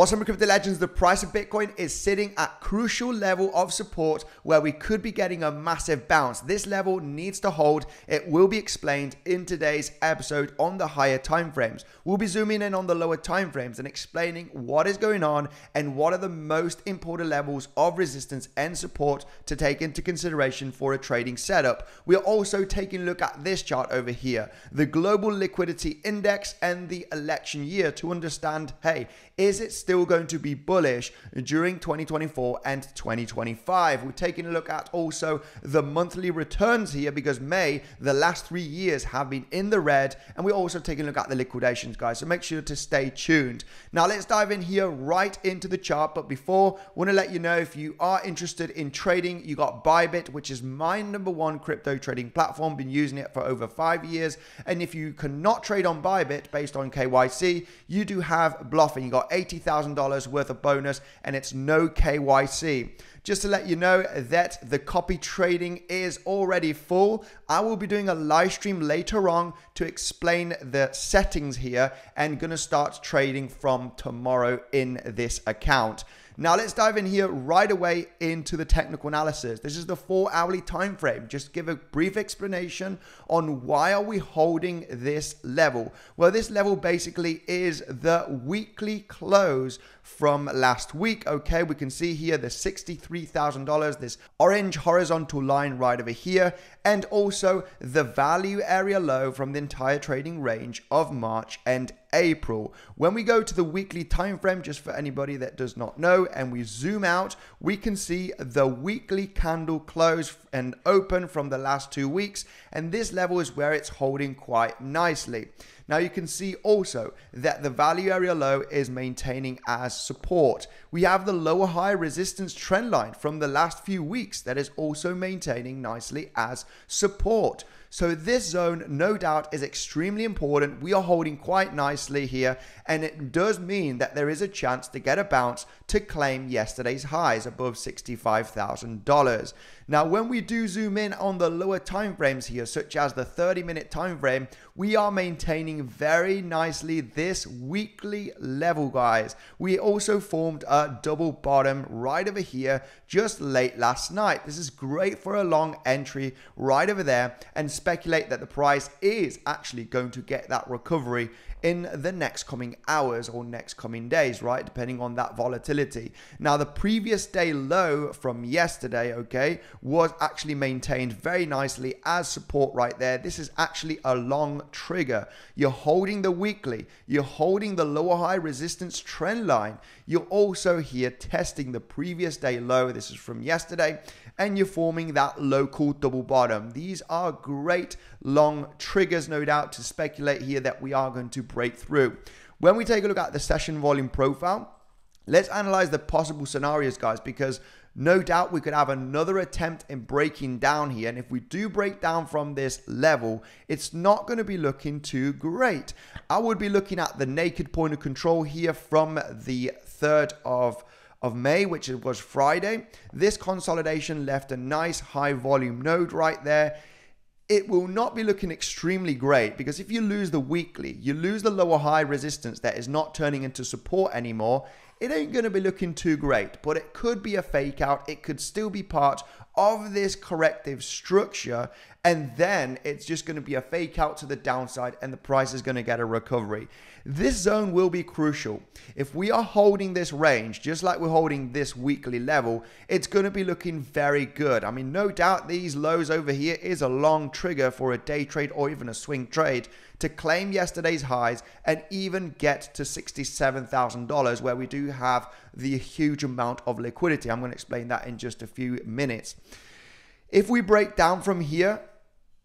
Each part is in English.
What's up, Crypto Legends? The price of Bitcoin is sitting at crucial level of support where we could be getting a massive bounce. This level needs to hold. It will be explained in today's episode on the higher time frames. We'll be zooming in on the lower time frames and explaining what is going on and what are the most important levels of resistance and support to take into consideration for a trading setup. We are also taking a look at this chart over here, the global liquidity index and the election year to understand, hey, is it still going to be bullish during 2024 and 2025. We're taking a look at also the monthly returns here because May, the last three years have been in the red, and we're also taking a look at the liquidations, guys. So make sure to stay tuned. Now let's dive in here right into the chart. But before, I want to let you know if you are interested in trading, you got Bybit, which is my number one crypto trading platform. Been using it for over five years. And if you cannot trade on Bybit based on KYC, you do have Blofin. You got 80,000 $1,000 worth of bonus and it's no KYC. Just to let you know that the copy trading is already full. I will be doing a live stream later on to explain the settings here and to start trading from tomorrow in this account. Now let's dive in here right away into the technical analysis. This is the four hourly time frame. Just give a brief explanation on why are we holding this level. Well, this level basically is the weekly close from last week. Okay, we can see here the $63,000, this orange horizontal line right over here, and also the value area low from the entire trading range of March and April. When we go to the weekly time frame, just for anybody that does not know, and we zoom out, we can see the weekly candle close and open from the last two weeks, and this level is where it's holding quite nicely. Now you can see also that the value area low is maintaining as support. We have the lower high resistance trend line from the last few weeks that is also maintaining nicely as support. So this zone, no doubt, is extremely important. We are holding quite nicely here, and it does mean that there is a chance to get a bounce to claim yesterday's highs above $65,000. Now, when we do zoom in on the lower time frames here, such as the 30 minute time frame, we are maintaining very nicely this weekly level, guys. We also formed a double bottom right over here just late last night. This is great for a long entry right over there and speculate that the price is actually going to get that recovery in the next coming hours or next coming days, right? Depending on that volatility. Now, the previous day low from yesterday, okay, was actually maintained very nicely as support right there. This is actually a long trigger. You're holding the weekly, you're holding the lower high resistance trend line. You're also here testing the previous day low. This is from yesterday, and you're forming that local double bottom. These are great long triggers, no doubt, to speculate here that we are going to break through. When we take a look at the session volume profile, let's analyze the possible scenarios, guys, because no doubt we could have another attempt in breaking down here. And if we do break down from this level, it's not going to be looking too great. I would be looking at the naked point of control here from the 3rd of of May, which it was Friday. This consolidation left a nice high volume node right there it will not be looking extremely great because if you lose the weekly, you lose the lower high resistance that is not turning into support anymore, it ain't going to be looking too great, but it could be a fake out. It could still be part of this corrective structure and then it's just going to be a fake out to the downside and the price is going to get a recovery. This zone will be crucial. If we are holding this range, just like we're holding this weekly level, it's going to be looking very good. I mean, no doubt these lows over here is a long trigger for a day trade or even a swing trade to claim yesterday's highs and even get to $67,000 where we do have the huge amount of liquidity. I'm going to explain that in just a few minutes. If we break down from here,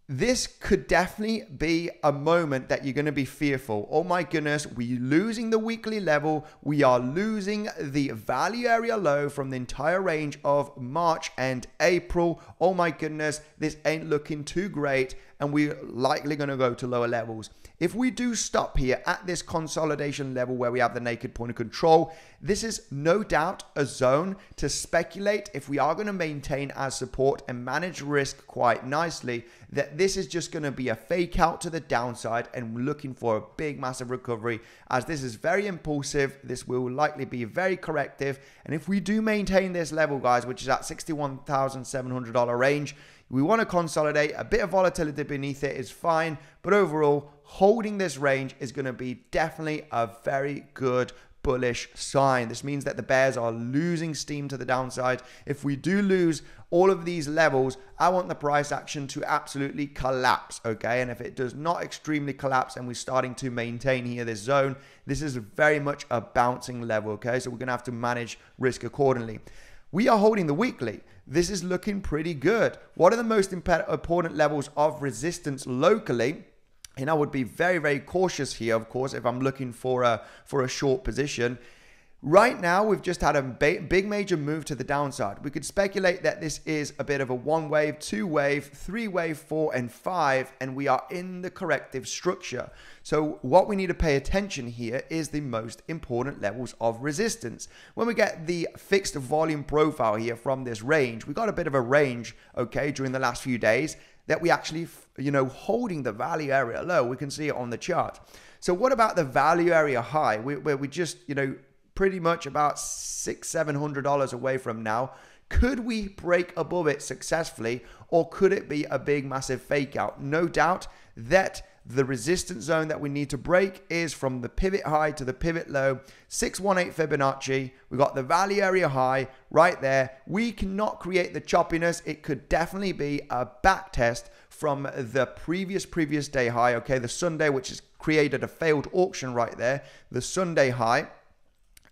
this could definitely be a moment that you're going to be fearful. Oh my goodness, we're losing the weekly level. We are losing the value area low from the entire range of March and April. Oh my goodness, this ain't looking too great. And we're likely going to go to lower levels. If we do stop here at this consolidation level where we have the naked point of control, this is no doubt a zone to speculate if we are going to maintain as support and manage risk quite nicely that this is just going to be a fake out to the downside and looking for a big massive recovery. As this is very impulsive this will likely be very corrective. And if we do maintain this level guys which is at $61,700 range we want to consolidate. A bit of volatility beneath it is fine, but overall, holding this range is going to be definitely a very good bullish sign. This means that the bears are losing steam to the downside. If we do lose all of these levels, I want the price action to absolutely collapse, okay? And if it does not extremely collapse and we're starting to maintain here this zone, this is very much a bouncing level, okay? So we're going to have to manage risk accordingly. We are holding the weekly. This is looking pretty good. What are the most important levels of resistance locally? And I would be very, very cautious here, of course, if I'm looking for a for a short position. Right now, we've just had a big major move to the downside. We could speculate that this is a bit of a one wave, two wave, three wave, four, and five, and we are in the corrective structure. So, what we need to pay attention here is the most important levels of resistance. When we get the fixed volume profile here from this range, we got a bit of a range, okay, during the last few days that we actually, you know, holding the value area low. We can see it on the chart. So, what about the value area high, where we just, you know, pretty much about six, seven hundred dollars away from now. Could we break above it successfully, or could it be a big, massive fake out? No doubt that the resistance zone that we need to break is from the pivot high to the pivot low, 618 Fibonacci. We got the value area high right there. We cannot create the choppiness. It could definitely be a back test from the previous previous day high. Okay, the Sunday, which has created a failed auction right there. The Sunday high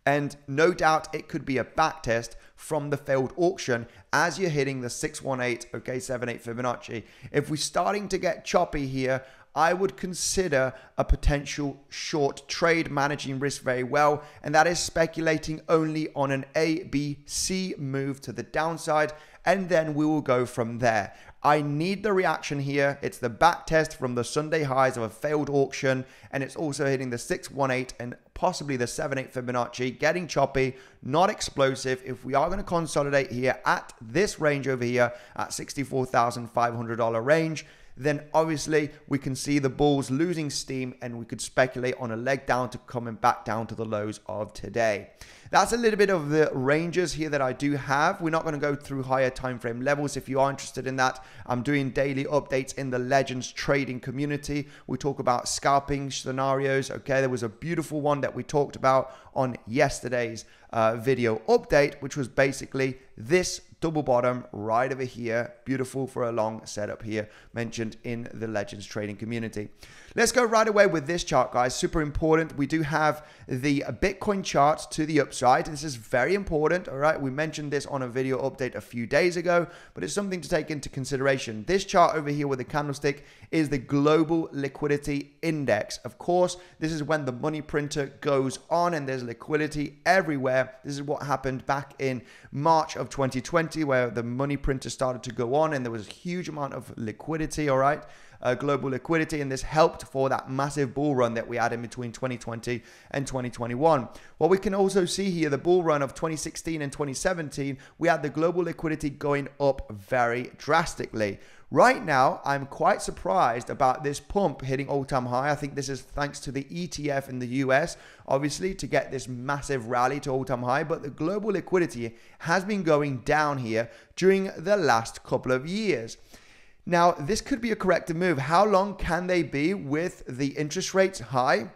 and no doubt it could be a back test from the failed auction as you're hitting the 618, okay, 78 Fibonacci. If we're starting to get choppy here, I would consider a potential short trade managing risk very well, and that is speculating only on an A, B, C move to the downside, and then we will go from there. I need the reaction here. It's the back test from the Sunday highs of a failed auction, and it's also hitting the 618 and possibly the 7-8 Fibonacci, getting choppy, not explosive. If we are going to consolidate here at this range over here at $64,500 range, then obviously we can see the bulls losing steam and we could speculate on a leg down to coming back down to the lows of today. That's a little bit of the ranges here that I do have. We're not going to go through higher time frame levels. If you are interested in that, I'm doing daily updates in the Legends trading community. We talk about scalping scenarios. Okay, there was a beautiful one that we talked about on yesterday's uh, video update, which was basically this double bottom right over here. Beautiful for a long setup here, mentioned in the Legends trading community. Let's go right away with this chart, guys. Super important. We do have the Bitcoin chart to the upside. This is very important, all right? We mentioned this on a video update a few days ago, but it's something to take into consideration. This chart over here with the candlestick is the Global Liquidity Index. Of course, this is when the money printer goes on and there's liquidity everywhere. This is what happened back in March of 2020 where the money printer started to go on and there was a huge amount of liquidity, all right? uh, global liquidity, and this helped for that massive bull run that we had in between 2020 and 2021. What we can also see here, the bull run of 2016 and 2017, we had the global liquidity going up very drastically. Right now, I'm quite surprised about this pump hitting all time high. I think this is thanks to the ETF in the US, obviously, to get this massive rally to all time high. But the global liquidity has been going down here during the last couple of years. Now, this could be a corrective move. How long can they be with the interest rates high?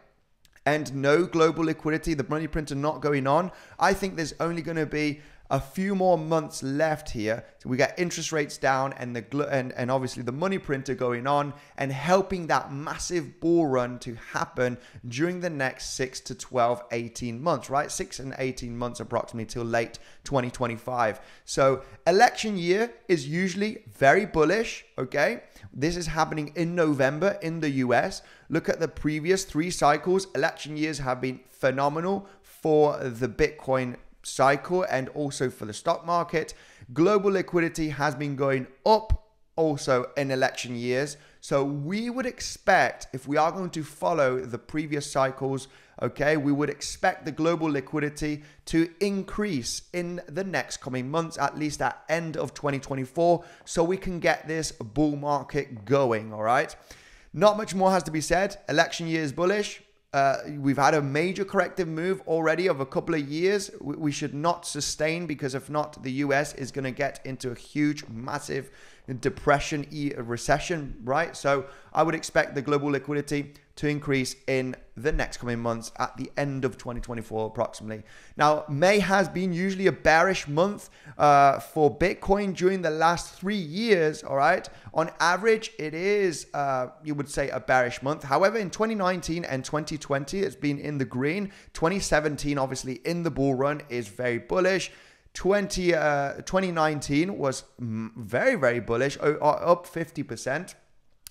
and no global liquidity, the money printer not going on, I think there's only going to be a few more months left here. So we get interest rates down and the and, and obviously the money printer going on and helping that massive bull run to happen during the next 6 to 12 18 months, right? 6 and 18 months approximately till late 2025. So election year is usually very bullish, okay? This is happening in November in the US. Look at the previous 3 cycles. Election years have been phenomenal for the Bitcoin cycle and also for the stock market. Global liquidity has been going up also in election years. So we would expect, if we are going to follow the previous cycles, okay, we would expect the global liquidity to increase in the next coming months, at least at end of 2024, so we can get this bull market going, all right? Not much more has to be said. Election year is bullish. Uh, we've had a major corrective move already of a couple of years. We, we should not sustain because if not, the US is going to get into a huge, massive depression, recession, right? So I would expect the global liquidity to increase in the next coming months at the end of 2024 approximately. Now, May has been usually a bearish month uh, for Bitcoin during the last three years, all right? On average, it is, uh, you would say, a bearish month. However, in 2019 and 2020, it's been in the green. 2017, obviously, in the bull run is very bullish. 20, uh, 2019 was very, very bullish, up 50%.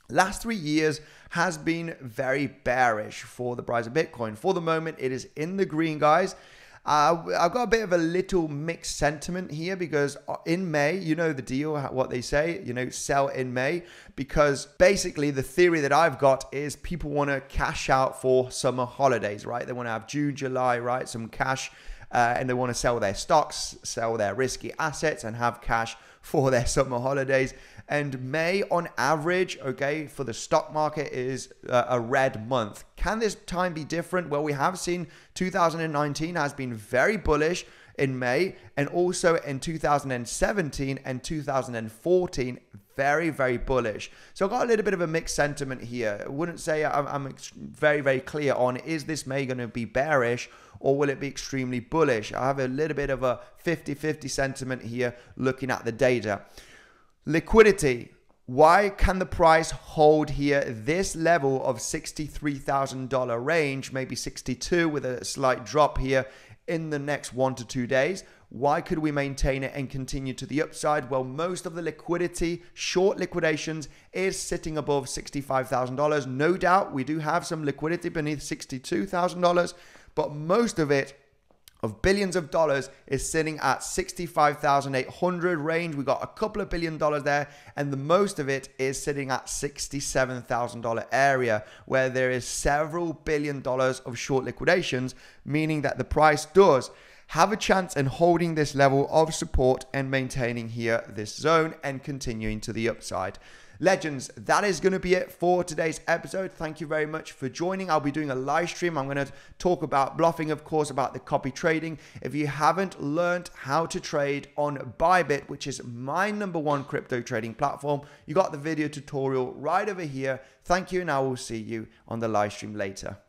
Last three years has been very bearish for the price of Bitcoin. For the moment, it is in the green, guys. Uh, I've got a bit of a little mixed sentiment here because uh, in May, you know the deal, what they say, you know, sell in May. Because basically, the theory that I've got is people want to cash out for summer holidays, right? They want to have June, July, right? Some cash uh, and they want to sell their stocks, sell their risky assets, and have cash for their summer holidays. And May, on average, okay, for the stock market is uh, a red month. Can this time be different? Well, we have seen 2019 has been very bullish in May, and also in 2017 and 2014, very, very bullish. So I've got a little bit of a mixed sentiment here. I wouldn't say I'm, I'm very, very clear on is this May going to be bearish or will it be extremely bullish? I have a little bit of a 50 50 sentiment here looking at the data. Liquidity. Why can the price hold here this level of $63,000 range, maybe 62 with a slight drop here in the next one to two days? Why could we maintain it and continue to the upside? Well, most of the liquidity, short liquidations, is sitting above $65,000. No doubt we do have some liquidity beneath $62,000, but most of it of billions of dollars is sitting at 65,800 range. We got a couple of billion dollars there, and the most of it is sitting at $67,000 area, where there is several billion dollars of short liquidations, meaning that the price does have a chance in holding this level of support and maintaining here this zone and continuing to the upside. Legends, that is going to be it for today's episode. Thank you very much for joining. I'll be doing a live stream. I'm going to talk about Blofin, of course, about the copy trading. If you haven't learned how to trade on Bybit, which is my number one crypto trading platform, you got the video tutorial right over here. Thank you, and I will see you on the live stream later.